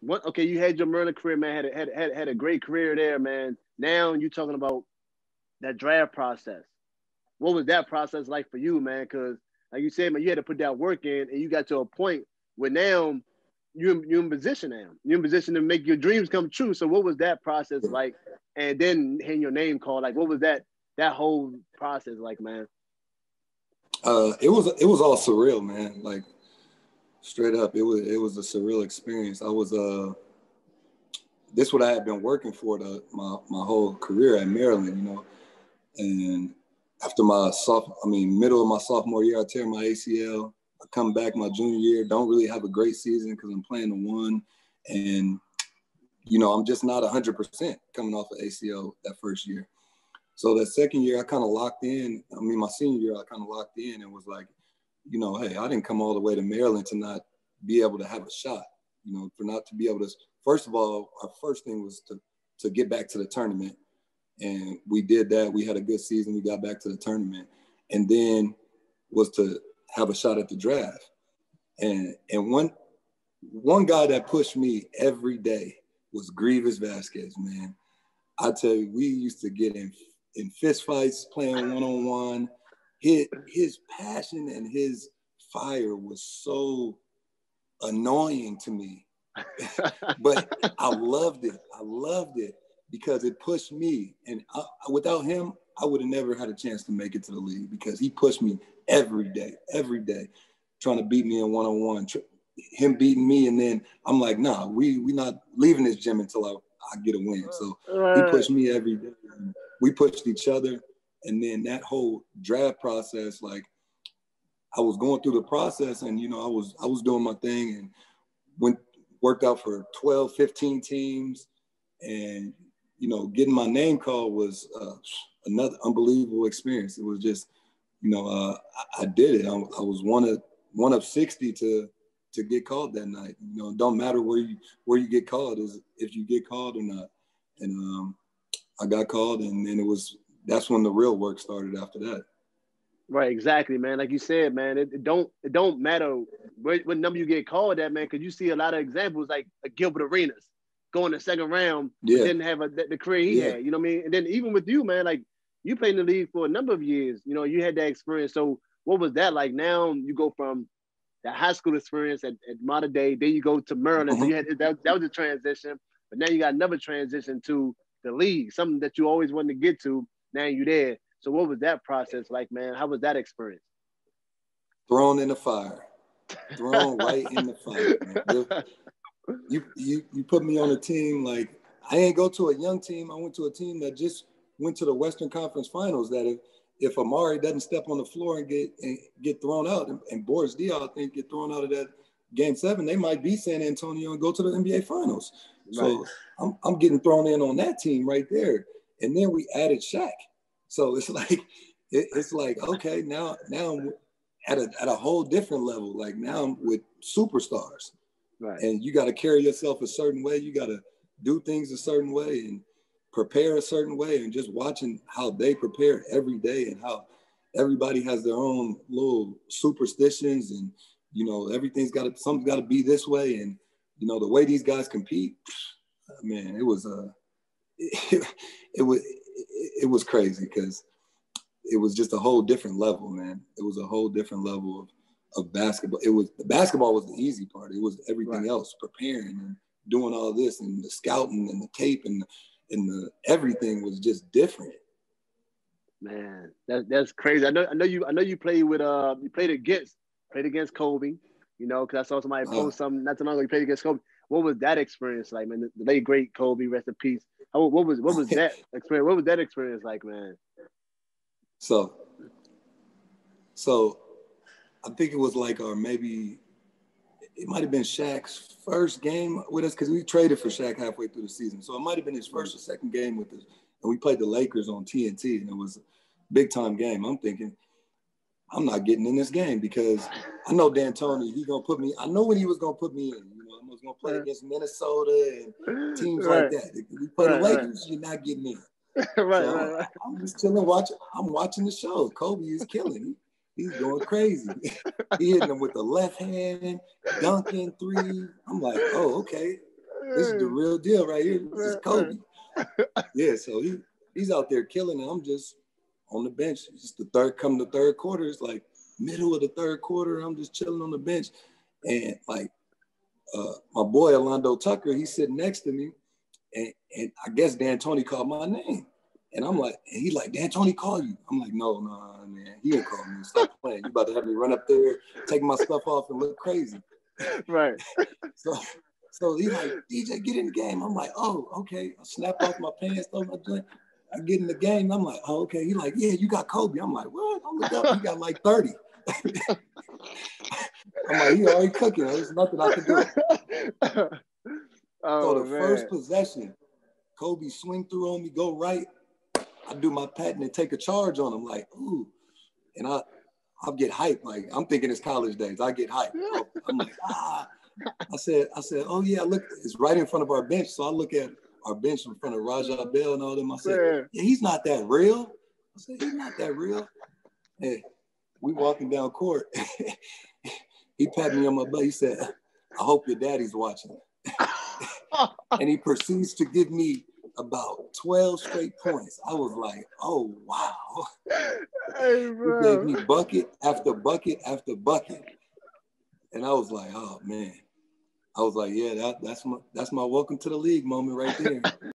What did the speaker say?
what? Okay, you had your Maryland career, man. Had a, had had had a great career there, man. Now you're talking about that draft process. What was that process like for you, man? Because like you said, man, you had to put that work in, and you got to a point where now you're you're in position now. You're in position to make your dreams come true. So what was that process like? And then hearing your name called, like what was that that whole process like, man? Uh, it was it was all surreal, man. Like straight up, it was it was a surreal experience. I was uh, this what I had been working for the my my whole career at Maryland, you know, and after my soft, I mean middle of my sophomore year, I tear my ACL. I come back my junior year, don't really have a great season because I'm playing the one, and you know I'm just not 100% coming off of ACL that first year. So that second year, I kind of locked in. I mean, my senior year, I kind of locked in and was like, you know, hey, I didn't come all the way to Maryland to not be able to have a shot. You know, for not to be able to. First of all, our first thing was to to get back to the tournament, and we did that. We had a good season. We got back to the tournament, and then was to have a shot at the draft. And and one one guy that pushed me every day was Greivis Vasquez, man. I tell you, we used to get in in fist fights, playing one on one. His his passion and his fire was so annoying to me, but I loved it. I loved it because it pushed me, and I, without him, I would have never had a chance to make it to the league because he pushed me every day, every day, trying to beat me in one on one. Him beating me, and then I'm like, nah, we we not leaving this gym until I, I get a win. So he pushed me every day we pushed each other. And then that whole draft process, like I was going through the process and, you know, I was, I was doing my thing and went, worked out for 12, 15 teams. And, you know, getting my name called was uh, another unbelievable experience. It was just, you know, uh, I, I, did it. I, I was one of, one of 60 to, to get called that night. You know, don't matter where you where you get called is if you get called or not. And um, I got called, and then it was that's when the real work started after that. Right, exactly, man. Like you said, man, it, it don't it don't matter what, what, number you get called at, man, because you see a lot of examples like, like Gilbert Arenas going the second round, yeah. didn't have a, the, the career he yeah. had. You know what I mean? And then even with you, man, like you played in the league for a number of years. You know, you had that experience. So what was that like? Now you go from the high school experience at, at Mater Dei, then you go to Maryland. Mm-hmm. So you had that, that was a transition, but now you got another transition to the league, something that you always wanted to get to. Now you're there. So what was that process like, man? How was that experience? Thrown in the fire. Thrown right in the fire. You, you you put me on a team like I ain't go to a young team. I went to a team that just went to the Western Conference Finals. That if if Amar'e doesn't step on the floor and get and get thrown out, and, and Boris Diaw think get thrown out of that game seven, they might be San Antonio and go to the NBA Finals. So I'm, I'm getting thrown in on that team right there. And then we added Shaq. So it's like, it, it's like, okay, now, now I'm at a, at a whole different level. Like now I'm with superstars. Right. And you got to carry yourself a certain way. You got to do things a certain way and prepare a certain way. And just watching how they prepare every day and how everybody has their own little superstitions and, you know, everything's got to, something's got to be this way. And, you know, the way these guys compete, man, it was uh, it, it was it, was crazy because it was just a whole different level, man. It was a whole different level of of basketball. It was the basketball was the easy part. It was everything right. else, preparing and doing all this and the scouting and the tape and and the everything was just different. Man, that, that's crazy. I know I know you I know you played with uh you played against played against Kobe. You know, because I saw somebody uh-huh. post something not too long ago. You played against Kobe. What was that experience like, man? The, late great Kobe, rest in peace. How, what was what was that experience? What was that experience like, man? So, so I think it was like, or maybe it might have been Shaq's first game with us because we traded for Shaq halfway through the season. So it might have been his first or second game with us, and we played the Lakers on TNT, and it was a big time game. I'm thinking I'm not getting in this game because I know D'Antoni, he's gonna put me. I know when he was gonna put me in. You know, I was gonna play against Minnesota and teams right. like that. If we play right, the Lakers, right. you're not getting in. right, so right, right. I'm just chilling, watching. I'm watching the show. Kobe is killing. He's going crazy. he hitting them with the left hand, dunking three. I'm like, oh, okay. this is the real deal right here. This is Kobe. yeah, so he he's out there killing, I'm just on the bench. It's the third, come the third quarter. It's like middle of the third quarter. I'm just chilling on the bench, and like uh, my boy Alando Tucker, he's sitting next to me, and, and I guess D'Antoni called my name. And I'm like, and he's like, D'Antoni called you. I'm like, no, no, man, he didn't call me. Stop playing. You about to have me run up there, take my stuff off, and look crazy. Right. so, so he's like, DJ, get in the game. I'm like, oh, okay. I snap off my pants, throw my joint. I get in the game. I'm like, oh, okay. He's like, yeah, you got Kobe. I'm like, what? I look up, he got like 30. I'm like, he already cooking. There's nothing I can do. oh, so the man. first possession, Kobe swing through on me, go right. I do my patent and take a charge on him, like, ooh. And I I'll get hyped. Like I'm thinking it's college days. I get hyped. I'm like, ah. I said, I said, oh yeah, look, it's right in front of our bench. So I look at our bench in front of Raja Bell and all them. I said, yeah, he's not that real. I said, he's not that real. Hey, we walking down court. he patted me on my butt. He said, I hope your daddy's watching. and he proceeds to give me about 12 straight points. I was like, oh wow. Hey, he gave me bucket after bucket after bucket. And I was like, oh man. I was like, yeah, that, that's my that's my welcome to the league moment right there.